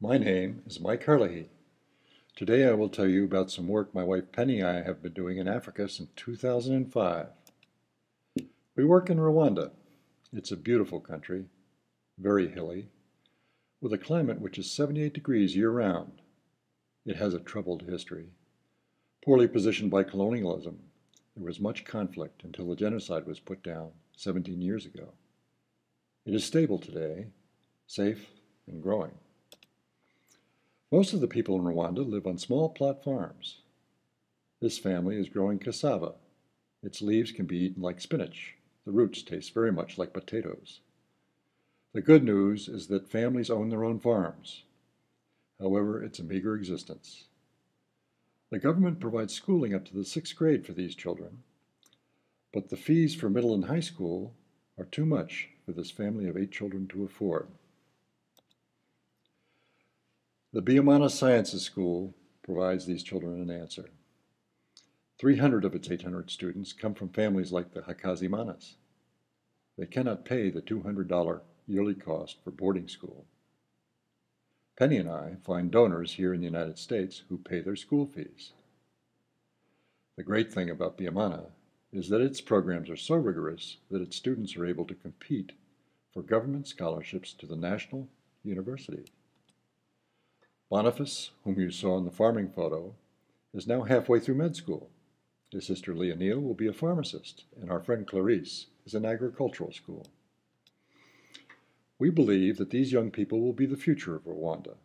My name is Mike Herlihy. Today I will tell you about some work my wife Penny and I have been doing in Africa since 2005. We work in Rwanda. It's a beautiful country, very hilly, with a climate which is 78 degrees year-round. It has a troubled history. Poorly positioned by colonialism, there was much conflict until the genocide was put down 17 years ago. It is stable today, safe and growing. Most of the people in Rwanda live on small plot farms. This family is growing cassava. Its leaves can be eaten like spinach. The roots taste very much like potatoes. The good news is that families own their own farms. However, it's a meager existence. The government provides schooling up to the sixth grade for these children, but the fees for middle and high school are too much for this family of eight children to afford. The Byimana Sciences School provides these children an answer. 300 of its 800 students come from families like the Hakazimanas. They cannot pay the $200 yearly cost for boarding school. Penny and I find donors here in the United States who pay their school fees. The great thing about Byimana is that its programs are so rigorous that its students are able to compete for government scholarships to the National University. Boniface, whom you saw in the farming photo, is now halfway through med school. His sister Leonille will be a pharmacist, and our friend Clarice is in agricultural school. We believe that these young people will be the future of Rwanda.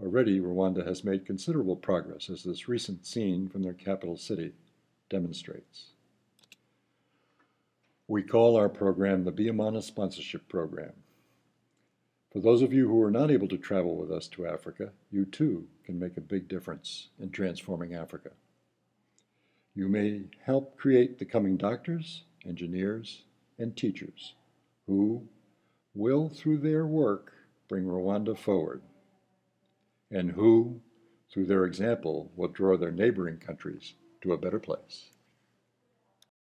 Already, Rwanda has made considerable progress, as this recent scene from their capital city demonstrates. We call our program the Byimana Sponsorship Program. For those of you who are not able to travel with us to Africa, you too can make a big difference in transforming Africa. You may help create the coming doctors, engineers, and teachers who will, through their work, bring Rwanda forward, and who, through their example, will draw their neighboring countries to a better place.